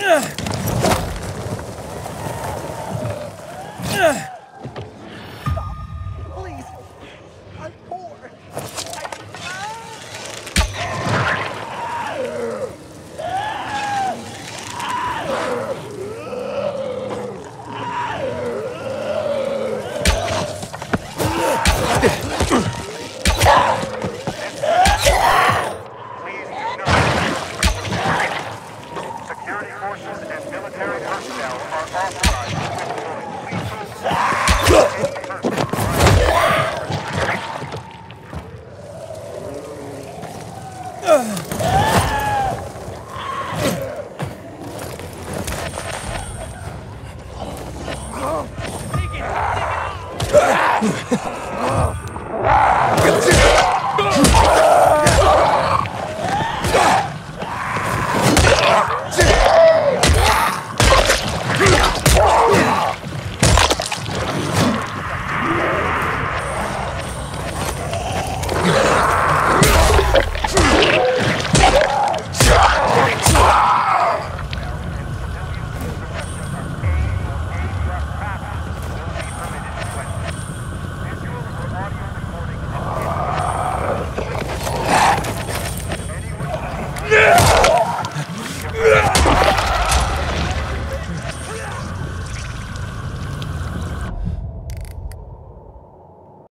Ugh. Ugh.